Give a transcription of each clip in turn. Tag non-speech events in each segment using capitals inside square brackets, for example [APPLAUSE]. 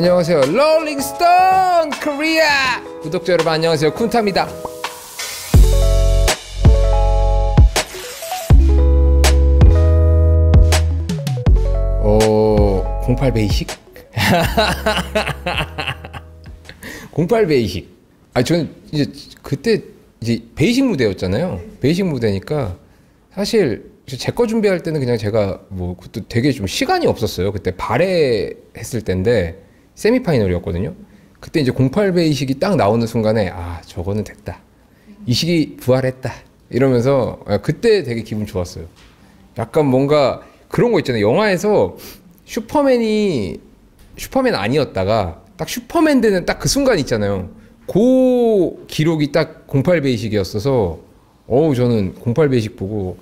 안녕하세요. 롤링스톤 코리아 구독자 여러분 안녕하세요. 쿤타입니다. 어, 08 베이식? [LAUGHS] 08 베이식. 아, 저는 이제 그때 이제 베이식 무대였잖아요. 베이식 무대니까 사실 제 거 준비할 때는 그냥 제가 뭐 그때 되게 좀 시간이 없었어요. 그때 발매 했을 때인데 세미파이널이었거든요. 그때 이제 08 베이식이 딱 나오는 순간에 아 저거는 됐다. 이 시기 부활했다. 이러면서 아, 그때 되게 기분 좋았어요. 약간 뭔가 그런 거 있잖아요. 영화에서 슈퍼맨이 슈퍼맨 아니었다가 딱 슈퍼맨 되는 딱 그 순간 있잖아요. 그 기록이 딱 08 베이식이었어서 어우 저는 08 베이식 보고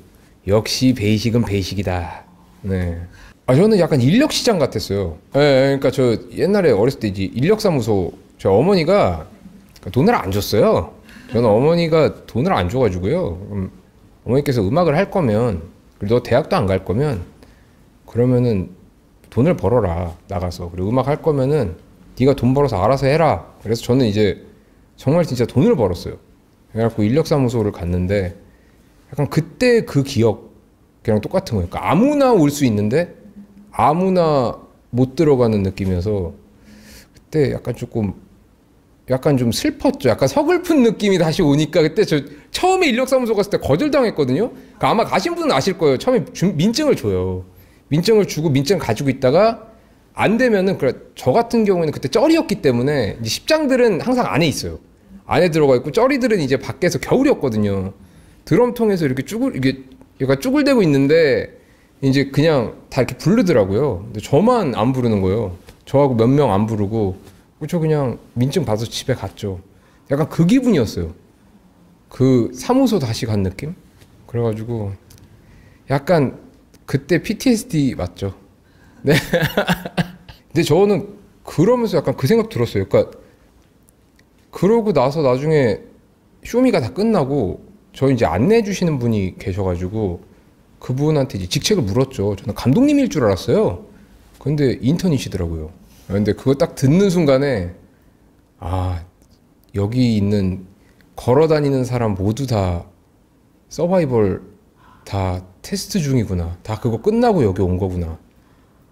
역시 베이식은 베이식이다. 네. 아 저는 약간 인력 시장 같았어요. 예, 네, 그러니까 저 옛날에 어렸을 때 이제 인력 사무소 저 어머니가 돈을 안 줬어요. 저는 어머니가 돈을 안 줘가지고요. 음, 어머니께서 음악을 할 거면 그리고 너 대학도 안 갈 거면 그러면은 돈을 벌어라 나가서 그리고 음악 할 거면은 네가 돈 벌어서 알아서 해라. 그래서 저는 이제 정말 진짜 돈을 벌었어요. 그래갖고 인력 사무소를 갔는데 약간 그때 그 기억 이랑 똑같은 거예요. 그러니까 아무나 올 수 있는데 아무나 못 들어가는 느낌이어서 그때 약간 조금 약간 좀 슬펐죠. 약간 서글픈 느낌이 다시 오니까 그때 저 처음에 인력사무소 갔을 때 거절당했거든요. 그러니까 아마 가신 분은 아실 거예요. 처음에 주, 민증을 줘요. 민증을 주고 민증 가지고 있다가 안 되면은 그래 저 같은 경우에는 그때 쩔이었기 때문에 이제 십장들은 항상 안에 있어요. 안에 들어가 있고 쩔이들은 이제 밖에서 겨울이었거든요. 드럼통에서 이렇게 쭈글 이게 얘가 쭈글대고 있는데 이제 그냥 다 이렇게 부르더라고요. 근데 저만 안 부르는 거예요. 저하고 몇 명 안 부르고 저 그냥 민증 받아서 집에 갔죠. 약간 그 기분이었어요. 그 사무소 다시 간 느낌? 그래가지고 약간 그때 PTSD 맞죠? 네. [LAUGHS] 근데 저는 그러면서 약간 그 생각 들었어요. 그러니까 그러고 나서 나중에 쇼미가 다 끝나고 저 이제 안내해 주시는 분이 계셔가지고 그분한테 이제 직책을 물었죠. 저는 감독님일 줄 알았어요. 근데 인턴이시더라고요. 근데 그거 딱 듣는 순간에 아 여기 있는 걸어 다니는 사람 모두 다 서바이벌 다 테스트 중이구나. 다 그거 끝나고 여기 온 거구나.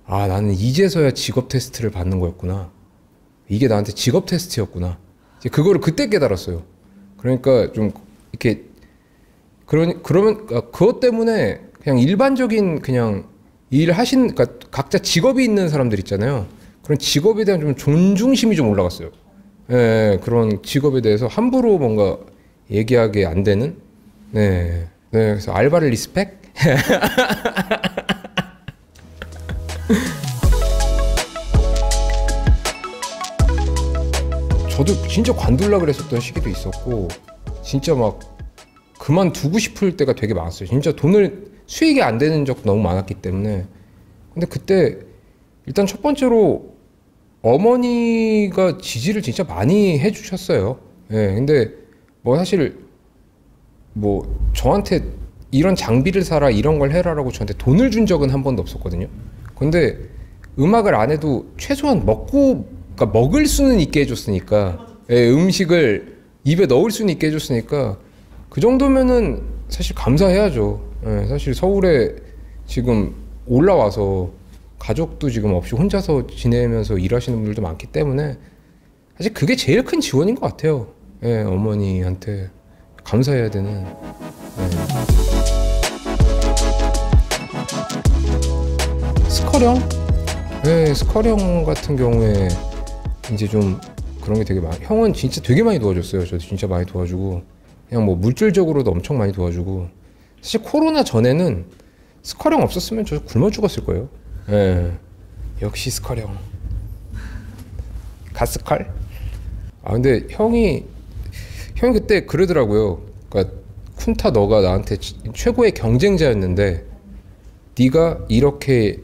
아 나는 이제서야 직업 테스트를 받는 거였구나. 이게 나한테 직업 테스트였구나. 이제 그거를 그때 깨달았어요. 그러니까 좀 이렇게 그러니 그러면 아, 그것 때문에 그냥 일반적인 그냥 일 하신 그러니까 각자 직업이 있는 사람들 있잖아요. 그런 직업에 대한 좀 존중심이 좀 올라갔어요. 예, 그런 직업에 대해서 함부로 뭔가 얘기하게 안 되는. 네. 네, 그래서 알바를 respect? [LAUGHS] 저도 진짜 관둘라 그랬었던 시기도 있었고, 진짜 막 그만두고 싶을 때가 되게 많았어요. 진짜 돈을 수익이 안 되는 적도 너무 많았기 때문에. 근데 그때 일단 첫 번째로 어머니가 지지를 진짜 많이 해주셨어요. 예, 근데 뭐 사실 뭐 저한테 이런 장비를 사라 이런 걸 해라라고 저한테 돈을 준 적은 한 번도 없었거든요. 근데 음악을 안 해도 최소한 먹고 그러니까 먹을 수는 있게 해줬으니까 예, 음식을 입에 넣을 수는 있게 해줬으니까 그 정도면은 사실 감사해야죠. 예, 사실 서울에 지금 올라와서 가족도 지금 없이 혼자서 지내면서 일하시는 분들도 많기 때문에 사실 그게 제일 큰 지원인 것 같아요. 예, 어머니한테 감사해야 되는. 예. 스커령? 예, 스커령 같은 경우에 이제 좀 그런 게 되게 많아. 형은 진짜 되게 많이 도와줬어요. 저도 진짜 많이 도와주고 그냥 뭐 물질적으로도 엄청 많이 도와주고 사실 코로나 전에는 스커령 없었으면 저 굶어 죽었을 거예요. 예. 역시 스커령. 가스칼? 아 근데 형이 형이 그때 그러더라고요. 그러니까 쿤타 너가 나한테 최고의 경쟁자였는데 네가 이렇게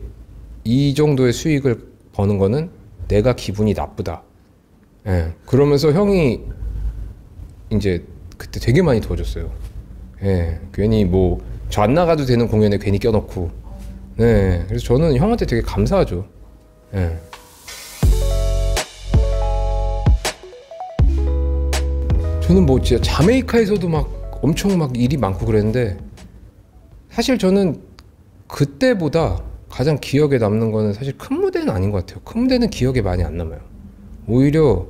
이 정도의 수익을 버는 거는 내가 기분이 나쁘다. 예. 그러면서 형이 이제 그때 되게 많이 도와줬어요. 예, 괜히 뭐 저 안 나가도 되는 공연에 괜히 껴넣고. 네, 그래서 저는 형한테 되게 감사하죠. 예. 저는 뭐 진짜 자메이카에서도 막 엄청 막 일이 많고 그랬는데 사실 저는 그때보다 가장 기억에 남는 거는 사실 큰 무대는 아닌 것 같아요. 큰 무대는 기억에 많이 안 남아요. 오히려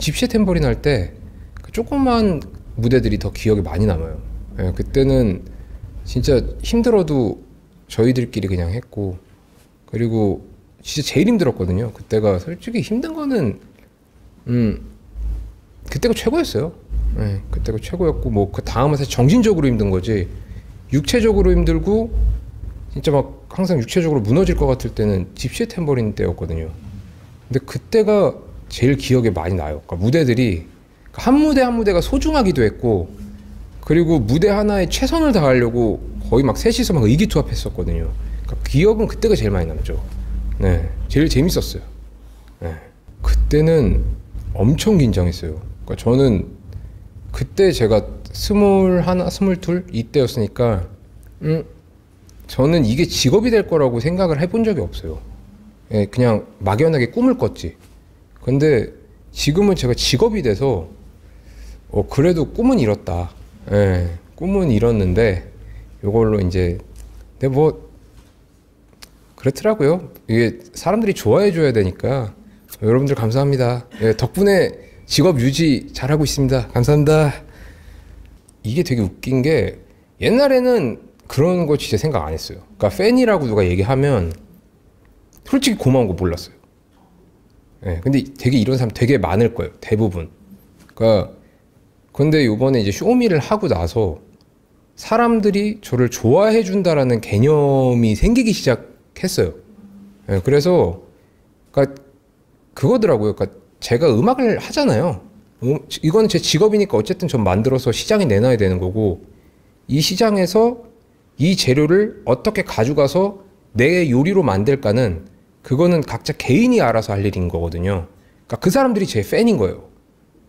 집시 탬버린 할때 그 조그만 무대들이 더 기억에 많이 남아요. 예, 그때는 진짜 힘들어도 저희들끼리 그냥 했고 그리고 진짜 제일 힘들었거든요. 그때가 솔직히 힘든 거는 음 그때가 최고였어요. 네, 그때가 최고였고 뭐 그 다음은 사실 정신적으로 힘든 거지 육체적으로 힘들고 진짜 막 항상 육체적으로 무너질 것 같을 때는 집시 탬버린 때였거든요. 근데 그때가 제일 기억에 많이 나요. 그러니까 무대들이 한 무대 한 무대가 소중하기도 했고 그리고 무대 하나에 최선을 다하려고 거의 막 셋이서 막 의기투합했었거든요. 그러니까 기억은 그때가 제일 많이 남죠. 네, 제일 재밌었어요. 네, 그때는 엄청 긴장했어요. 그러니까 저는 그때 제가 스물 하나, 스물 둘 이때였으니까, 음, 저는 이게 직업이 될 거라고 생각을 해본 적이 없어요. 예, 그냥 막연하게 꿈을 꿨지. 근데 지금은 제가 직업이 돼서, 어, 그래도 꿈은 이뤘다. 예, 꿈은 이뤘는데, 요걸로 이제, 근데 뭐, 그렇더라고요. 이게 사람들이 좋아해 줘야 되니까, 여러분들 감사합니다. 예, 덕분에 직업 유지 잘하고 있습니다. 감사합니다. 이게 되게 웃긴 게, 옛날에는 그런 거 진짜 생각 안 했어요. 그러니까 팬이라고 누가 얘기하면, 솔직히 고마운 거 몰랐어요. 예, 근데 되게 이런 사람 되게 많을 거예요. 대부분. 그러니까, 근데 요번에 이제 쇼미를 하고 나서, 사람들이 저를 좋아해 준다라는 개념이 생기기 시작했어요. 예, 그래서 그러니까 그거더라고요. 그러니까 제가 음악을 하잖아요. 음, 이거는 제 직업이니까 어쨌든 전 만들어서 시장에 내놔야 되는 거고 이 시장에서 이 재료를 어떻게 가져가서 내 요리로 만들까는 그거는 각자 개인이 알아서 할 일인 거거든요. 그러니까 그 사람들이 제 팬인 거예요.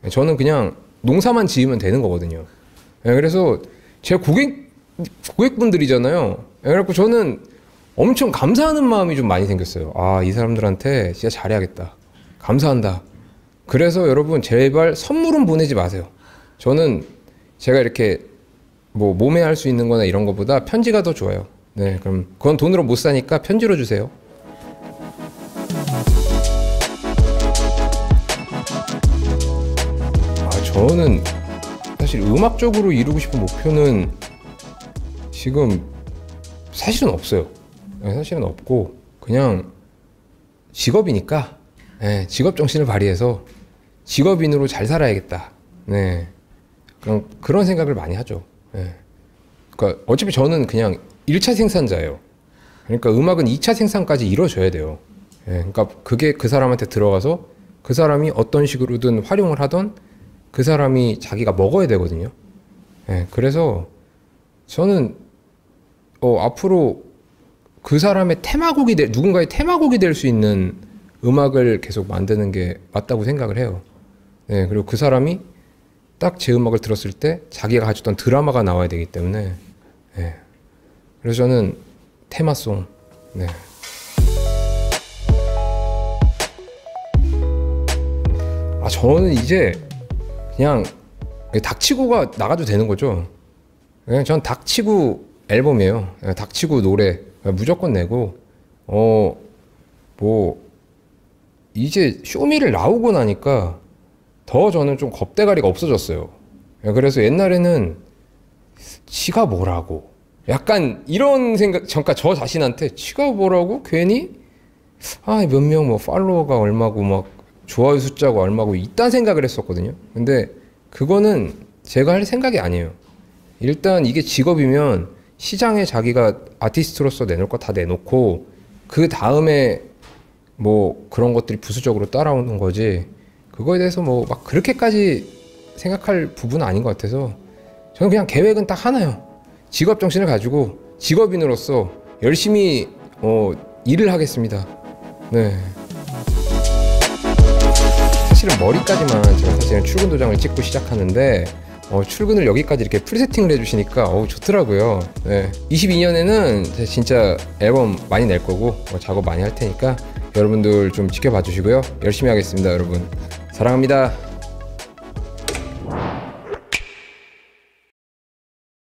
저는 그냥 농사만 지으면 되는 거거든요. 예, 그래서 제 고객 고객분들이잖아요. 그래갖고 저는 엄청 감사하는 마음이 좀 많이 생겼어요. 아, 이 사람들한테 진짜 잘해야겠다. 감사한다. 그래서 여러분 제발 선물은 보내지 마세요. 저는 제가 이렇게 뭐 몸에 할 수 있는 거나 이런 것보다 편지가 더 좋아요. 네, 그럼 그건 돈으로 못 사니까 편지로 주세요. 저는 사실 음악적으로 이루고 싶은 목표는 지금 사실은 없어요. 네, 사실은 없고 그냥 직업이니까 네, 직업 정신을 발휘해서 직업인으로 잘 살아야겠다. 네, 그냥 그런 생각을 많이 하죠. 네. 그러니까 어차피 저는 그냥 1차 생산자예요. 그러니까 음악은 2차 생산까지 이루어져야 돼요. 네, 그러니까 그게 그 사람한테 들어가서 그 사람이 어떤 식으로든 활용을 하던 그 사람이 자기가 먹어야 되거든요. 네, 그래서 저는 어, 앞으로 그 사람의 테마곡이 될 누군가의 테마곡이 될 수 있는 음악을 계속 만드는 게 맞다고 생각을 해요. 네, 그리고 그 사람이 딱 제 음악을 들었을 때 자기가 가졌던 드라마가 나와야 되기 때문에 네. 그래서 저는 테마송 네. 아 저는 이제 그냥 닥치고가 나가도 되는 거죠. 그냥 전 닥치고 앨범이에요. 닥치고 노래 무조건 내고 어 뭐 이제 쇼미를 나오고 나니까 더 저는 좀 겁대가리가 없어졌어요. 그래서 옛날에는 지가 뭐라고 약간 이런 생각 잠깐 저 자신한테 지가 뭐라고 괜히 아 몇 명 뭐 팔로워가 얼마고 막 좋아요 숫자가 얼마고 이딴 생각을 했었거든요. 근데 그거는 제가 할 생각이 아니에요. 일단 이게 직업이면 시장에 자기가 아티스트로서 내놓을 거 다 내놓고 그 다음에 뭐 그런 것들이 부수적으로 따라오는 거지 그거에 대해서 뭐 막 그렇게까지 생각할 부분은 아닌 것 같아서 저는 그냥 계획은 딱 하나요. 직업 정신을 가지고 직업인으로서 열심히 어, 일을 하겠습니다. 네. 사실은 머리까지만 제가 사실은 출근 도장을 찍고 시작하는데 어, 출근을 여기까지 이렇게 프리세팅을 해주시니까 어 좋더라고요. 네. 22년에는 진짜 앨범 많이 낼 거고 어, 작업 많이 할 테니까 여러분들 좀 지켜봐 주시고요. 열심히 하겠습니다, 여러분. 사랑합니다.